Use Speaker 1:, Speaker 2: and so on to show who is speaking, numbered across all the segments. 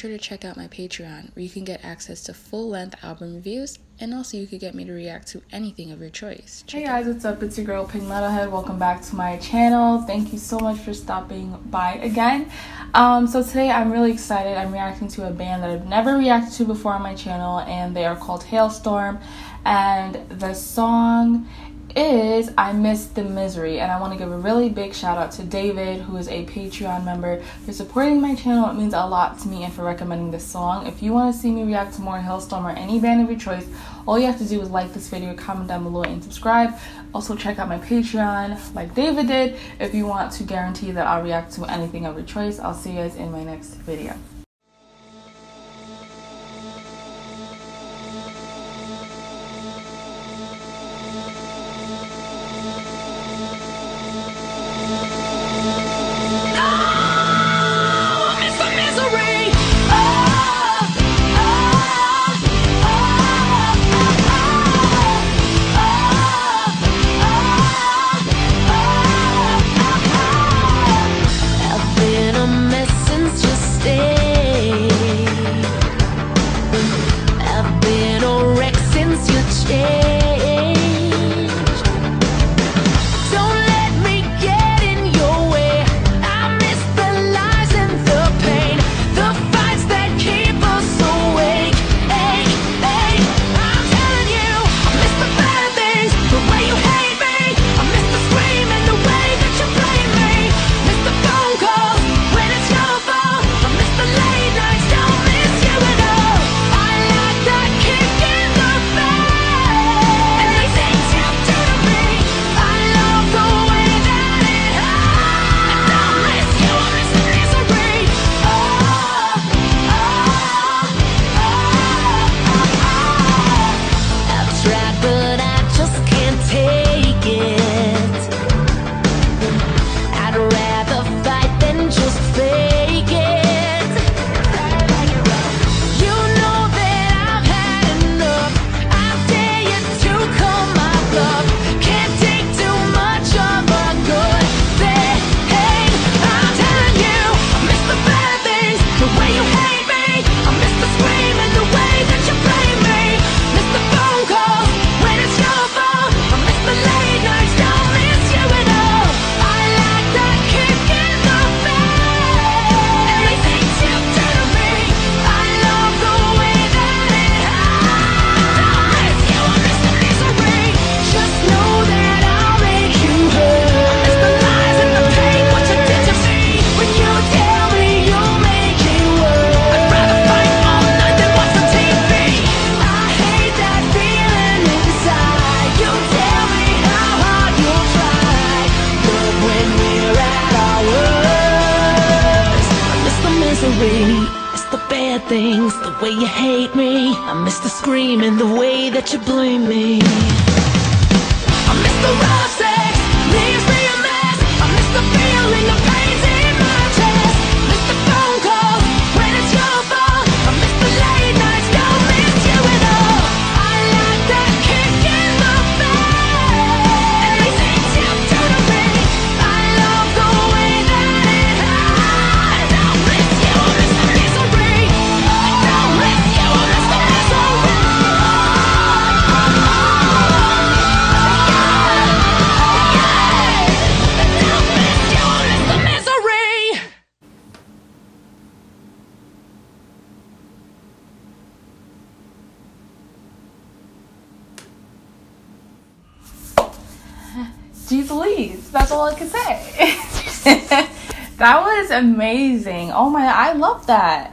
Speaker 1: sure to check out my Patreon where you can get access to full length album reviews and also you could get me to react to anything of your choice.
Speaker 2: Check hey guys, what's up? It's your girl Pink Metalhead. Welcome back to my channel. Thank you so much for stopping by again. Um, so today I'm really excited. I'm reacting to a band that I've never reacted to before on my channel and they are called Halestorm. and the song is I Miss the Misery. And I want to give a really big shout out to David, who is a Patreon member, for supporting my channel. It means a lot to me and for recommending this song. If you want to see me react to more Halestorm or any band of your choice, all you have to do is like this video, comment down below, and subscribe. Also, check out my Patreon like David did if you want to guarantee that I'll react to anything of your choice. I'll see you guys in my next video.
Speaker 3: Things, the way you hate me. I miss the screaming, the way that you blame me. I miss the rough
Speaker 2: Jeez Louise, that's all I can say. that was amazing. Oh my, I love that.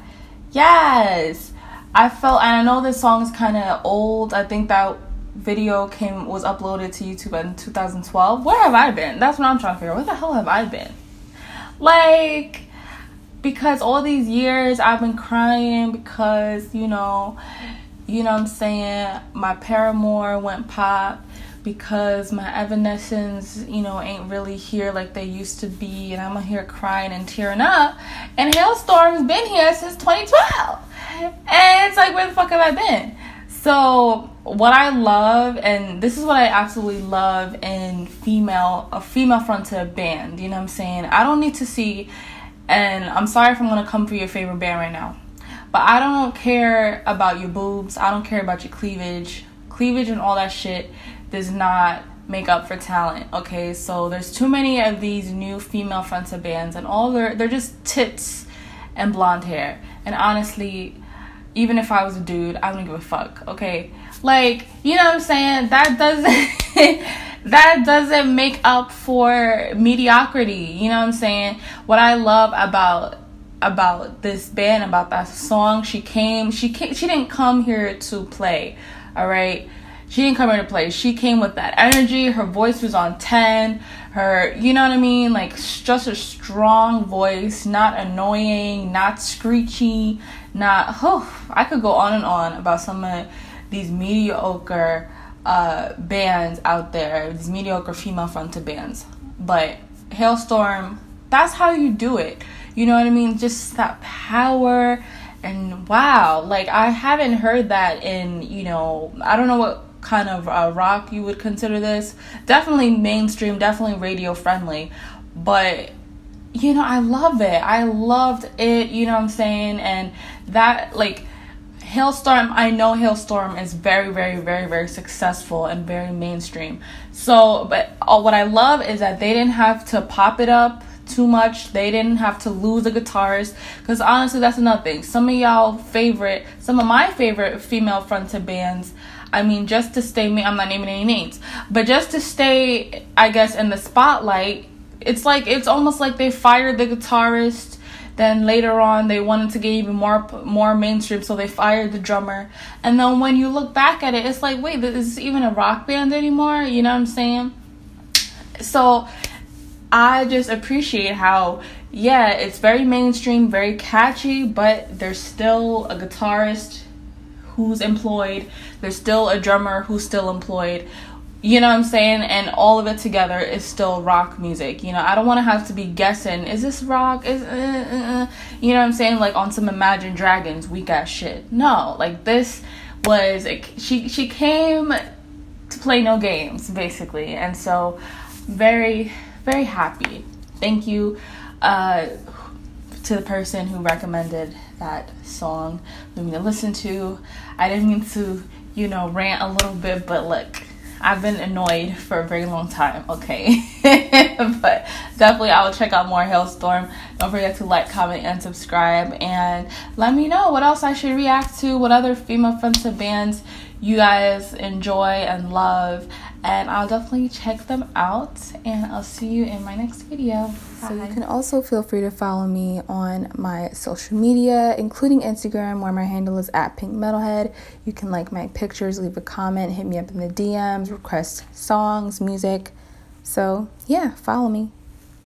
Speaker 2: Yes. I felt, and I know this song is kind of old. I think that video came, was uploaded to YouTube in 2012. Where have I been? That's what I'm trying to figure out. Where the hell have I been? Like, because all these years I've been crying because, you know, you know what I'm saying? My Paramore went pop because my Evanescence, you know, ain't really here like they used to be, and I'm here crying and tearing up. And Halestorm's been here since 2012. And it's like, where the fuck have I been? So, what I love, and this is what I absolutely love in female, a female fronted band, you know what I'm saying? I don't need to see, and I'm sorry if I'm gonna come for your favorite band right now, But I don't care about your boobs. I don't care about your cleavage. Cleavage and all that shit does not make up for talent. Okay, so there's too many of these new female fronted bands, and all they're they're just tits and blonde hair. And honestly, even if I was a dude, I wouldn't give a fuck. Okay, like you know what I'm saying? That doesn't. that doesn't make up for mediocrity. You know what I'm saying? What I love about about this band, about that song, she came, she came, she didn't come here to play. All right. She didn't come here to play. She came with that energy. Her voice was on 10. Her, you know what I mean? Like, just a strong voice, not annoying, not screechy, not, oh, I could go on and on about some of these mediocre uh, bands out there, these mediocre female fronted bands. But Halestorm, that's how you do it. You know what I mean? Just that power and wow, like I haven't heard that in, you know, I don't know what kind of uh, rock you would consider this. Definitely mainstream, definitely radio friendly, but you know, I love it. I loved it, you know what I'm saying? And that like Halestorm, I know Halestorm is very, very, very, very successful and very mainstream. So, but uh, what I love is that they didn't have to pop it up too much. They didn't have to lose a guitarist. Because honestly, that's another thing. Some of y'all favorite, some of my favorite female fronted bands, I mean, just to stay, me, I'm not naming any names, but just to stay, I guess, in the spotlight, it's like, it's almost like they fired the guitarist then later on, they wanted to get even more more mainstream, so they fired the drummer. And then when you look back at it, it's like, wait, this is this even a rock band anymore? You know what I'm saying? So I just appreciate how, yeah, it's very mainstream, very catchy, but there's still a guitarist who's employed. There's still a drummer who's still employed you know what I'm saying? And all of it together is still rock music. You know, I don't want to have to be guessing, is this rock? Is, uh, uh, uh. you know what I'm saying? Like on some Imagine Dragons weak ass shit. No, like this was, she, she came to play no games, basically. And so, very, very happy. Thank you uh, to the person who recommended that song for me to listen to. I didn't mean to, you know, rant a little bit, but look I've been annoyed for a very long time, okay? but definitely I will check out more Halestorm. Don't forget to like, comment, and subscribe. And let me know what else I should react to, what other female fronted bands you guys enjoy and love and I'll definitely check them out and I'll see you in my next video.
Speaker 1: Uh, Bye. So you can also feel free to follow me on my social media, including Instagram where my handle is at Pink Metalhead. You can like my pictures, leave a comment, hit me up in the DMs, request songs, music. So yeah, follow me.